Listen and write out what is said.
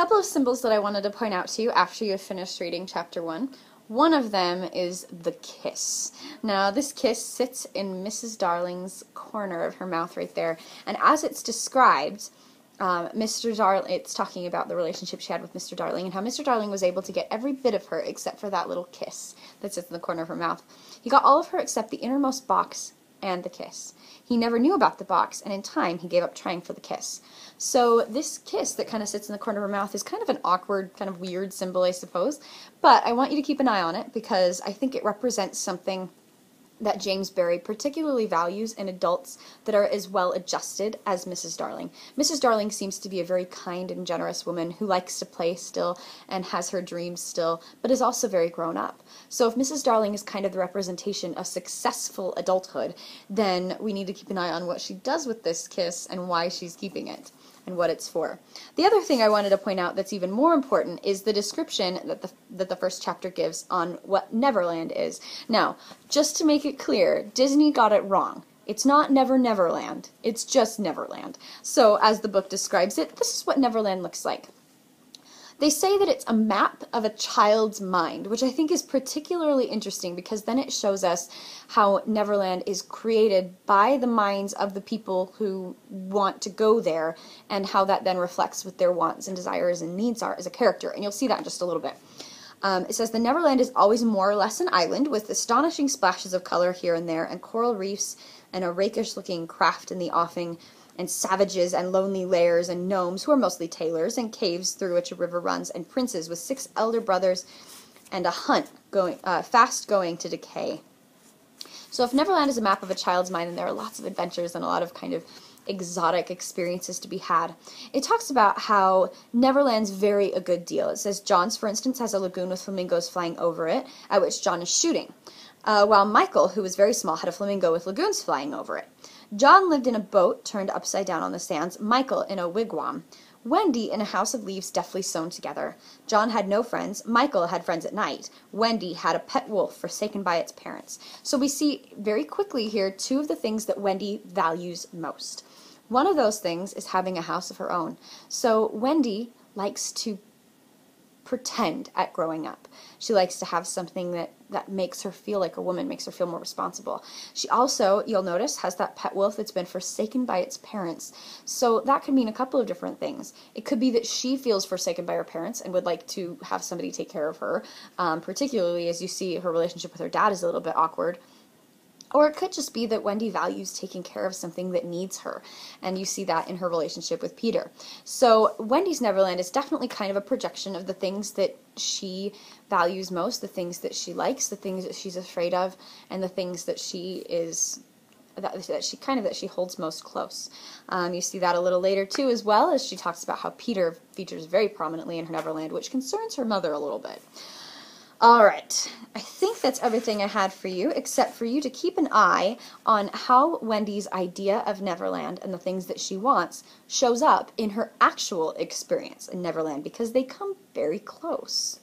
couple of symbols that I wanted to point out to you after you have finished reading chapter 1. One of them is the kiss. Now, this kiss sits in Mrs. Darling's corner of her mouth right there, and as it's described, um, Mr. Darling, it's talking about the relationship she had with Mr. Darling and how Mr. Darling was able to get every bit of her except for that little kiss that sits in the corner of her mouth. He got all of her except the innermost box and the kiss. He never knew about the box, and in time he gave up trying for the kiss. So this kiss that kind of sits in the corner of her mouth is kind of an awkward, kind of weird symbol, I suppose. But I want you to keep an eye on it because I think it represents something that James Barrie particularly values in adults that are as well adjusted as Mrs. Darling. Mrs. Darling seems to be a very kind and generous woman who likes to play still and has her dreams still, but is also very grown up. So if Mrs. Darling is kind of the representation of successful adulthood, then we need to keep an eye on what she does with this kiss and why she's keeping it and what it's for. The other thing I wanted to point out that's even more important is the description that the, that the first chapter gives on what Neverland is. Now, just to make it clear, Disney got it wrong. It's not Never Neverland, it's just Neverland. So, as the book describes it, this is what Neverland looks like. They say that it's a map of a child's mind, which I think is particularly interesting because then it shows us how Neverland is created by the minds of the people who want to go there and how that then reflects what their wants and desires and needs are as a character. And you'll see that in just a little bit. Um, it says the Neverland is always more or less an island with astonishing splashes of color here and there and coral reefs and a rakish looking craft in the offing and savages and lonely lairs and gnomes who are mostly tailors and caves through which a river runs and princes with six elder brothers and a hunt going uh, fast going to decay. So if Neverland is a map of a child's mind and there are lots of adventures and a lot of kind of exotic experiences to be had. It talks about how Neverland's very a good deal. It says John's, for instance, has a lagoon with flamingos flying over it, at which John is shooting, uh, while Michael, who was very small, had a flamingo with lagoons flying over it. John lived in a boat turned upside down on the sands, Michael in a wigwam. Wendy in a house of leaves deftly sewn together. John had no friends. Michael had friends at night. Wendy had a pet wolf forsaken by its parents. So we see very quickly here two of the things that Wendy values most. One of those things is having a house of her own. So Wendy likes to pretend at growing up. She likes to have something that, that makes her feel like a woman, makes her feel more responsible. She also, you'll notice, has that pet wolf that's been forsaken by its parents. So that could mean a couple of different things. It could be that she feels forsaken by her parents and would like to have somebody take care of her, um, particularly as you see her relationship with her dad is a little bit awkward. Or it could just be that Wendy values taking care of something that needs her, and you see that in her relationship with Peter. So, Wendy's Neverland is definitely kind of a projection of the things that she values most, the things that she likes, the things that she's afraid of, and the things that she is that, she kind of that she holds most close. Um, you see that a little later too, as well as she talks about how Peter features very prominently in her Neverland, which concerns her mother a little bit. All right, I think that's everything I had for you, except for you to keep an eye on how Wendy's idea of Neverland and the things that she wants shows up in her actual experience in Neverland because they come very close.